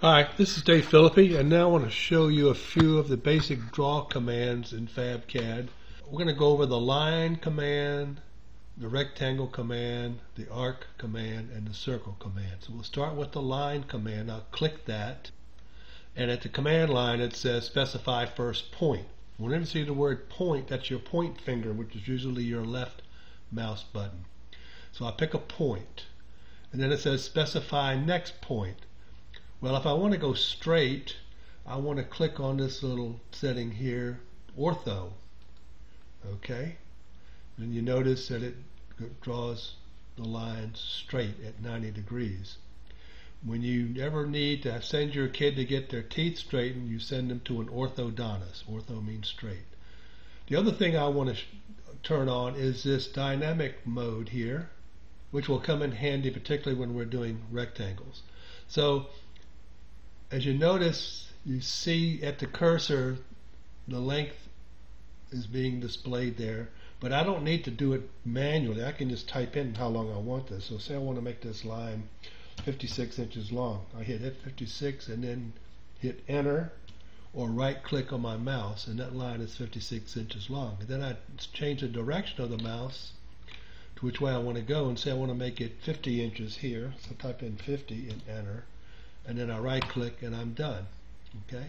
Hi, this is Dave Philippi, and now I want to show you a few of the basic draw commands in FabCAD. We're going to go over the line command, the rectangle command, the arc command, and the circle command. So we'll start with the line command. I'll click that, and at the command line it says specify first point. Whenever you see the word point, that's your point finger, which is usually your left mouse button. So I pick a point, and then it says specify next point. Well, if I want to go straight, I want to click on this little setting here, ortho. Okay? And you notice that it draws the lines straight at 90 degrees. When you ever need to send your kid to get their teeth straightened, you send them to an orthodontist. Ortho means straight. The other thing I want to turn on is this dynamic mode here, which will come in handy particularly when we're doing rectangles. So as you notice, you see at the cursor the length is being displayed there, but I don't need to do it manually. I can just type in how long I want this. So say I want to make this line 56 inches long. I hit F56 and then hit enter or right click on my mouse and that line is 56 inches long. And then I change the direction of the mouse to which way I want to go and say I want to make it 50 inches here. So type in 50 and enter and then I right click and I'm done. Okay?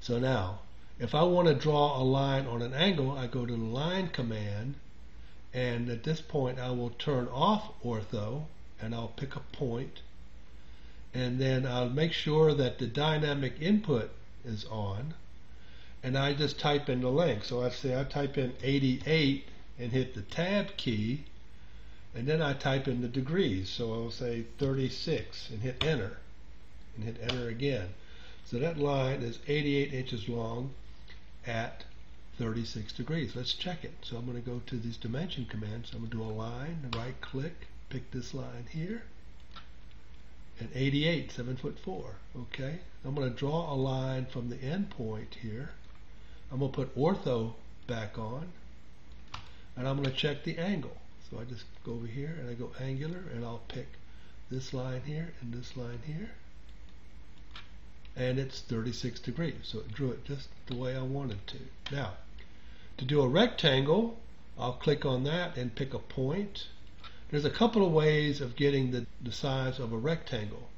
So now, if I want to draw a line on an angle, I go to the line command and at this point I will turn off ortho and I'll pick a point and then I'll make sure that the dynamic input is on and I just type in the length. So I say I type in 88 and hit the tab key and then I type in the degrees. So I'll say 36 and hit enter and hit enter again. So that line is 88 inches long at 36 degrees. Let's check it. So I'm going to go to these dimension commands. I'm going to do a line, right click, pick this line here, and 88, 7 foot 4. Okay, I'm going to draw a line from the end point here. I'm going to put ortho back on, and I'm going to check the angle. So I just go over here and I go angular and I'll pick this line here and this line here. And it's 36 degrees. So it drew it just the way I wanted to. Now, to do a rectangle, I'll click on that and pick a point. There's a couple of ways of getting the, the size of a rectangle.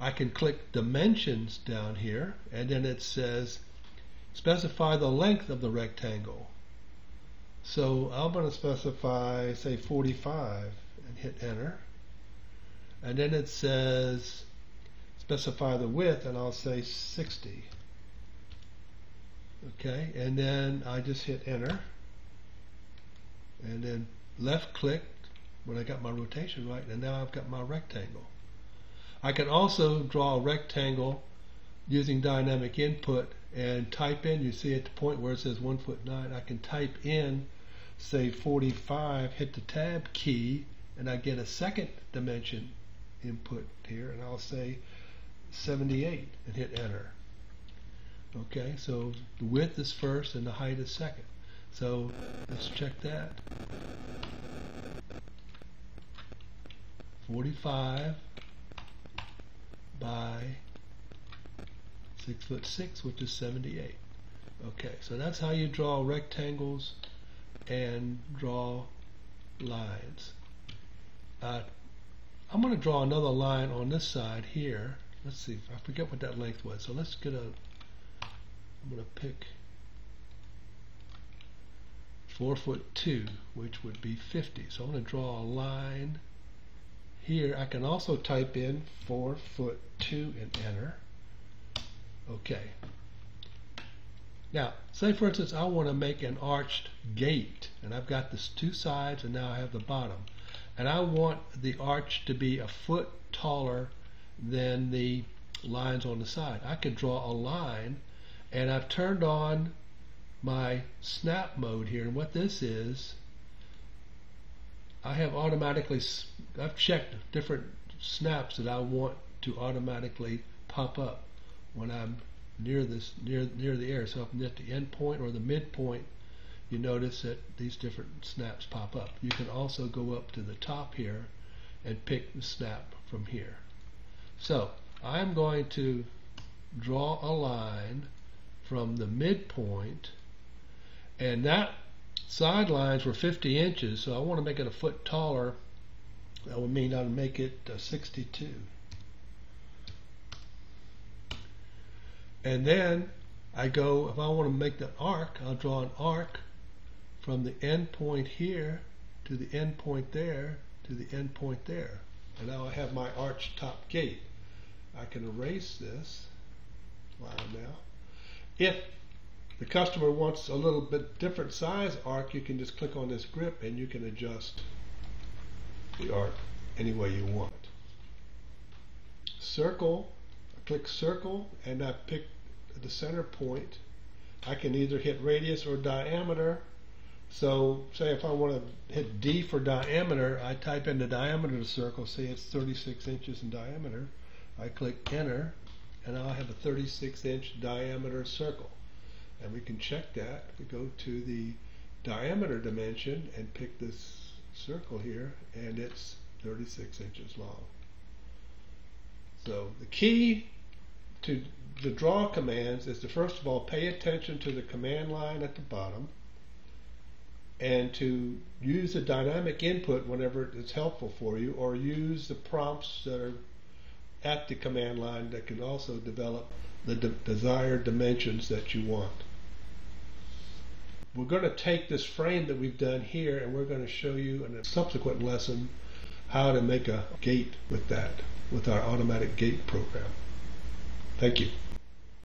I can click dimensions down here and then it says specify the length of the rectangle. So I'm going to specify, say 45 and hit enter. And then it says specify the width and I'll say 60. Okay, and then I just hit enter. And then left click when I got my rotation right and now I've got my rectangle. I can also draw a rectangle using dynamic input and type in, you see at the point where it says 1 foot 9, I can type in say 45, hit the tab key, and I get a second dimension input here, and I'll say 78 and hit enter. Okay, so the width is first and the height is second. So let's check that. 45 by 6 foot 6, which is 78. Okay, so that's how you draw rectangles and draw lines. Uh, I'm going to draw another line on this side here. Let's see, I forget what that length was. So let's get a, I'm going to pick 4 foot 2, which would be 50. So I'm going to draw a line here. I can also type in 4 foot 2 and enter. Okay, now, say for instance I want to make an arched gate, and I've got this two sides and now I have the bottom. And I want the arch to be a foot taller than the lines on the side. I could draw a line, and I've turned on my snap mode here. And what this is, I have automatically, I've checked different snaps that I want to automatically pop up when I'm near this near near the air. So if you at the end point or the midpoint, you notice that these different snaps pop up. You can also go up to the top here and pick the snap from here. So I'm going to draw a line from the midpoint and that side lines were 50 inches so I want to make it a foot taller that would mean I'd make it uh, 62 and then I go if I want to make the arc I'll draw an arc from the end point here to the end point there to the end point there. And now I have my arch top gate. I can erase this line now. If the customer wants a little bit different size arc, you can just click on this grip and you can adjust the arc any way you want. Circle, I click circle and I pick the center point. I can either hit radius or diameter. So say if I want to hit D for diameter, I type in the diameter of the circle, say it's 36 inches in diameter. I click enter and I'll have a 36 inch diameter circle. And we can check that. We go to the diameter dimension and pick this circle here and it's 36 inches long. So the key to the draw commands is to first of all pay attention to the command line at the bottom and to use the dynamic input whenever it's helpful for you or use the prompts that are at the command line that can also develop the de desired dimensions that you want. We're going to take this frame that we've done here and we're going to show you in a subsequent lesson how to make a gate with that, with our automatic gate program. Thank you.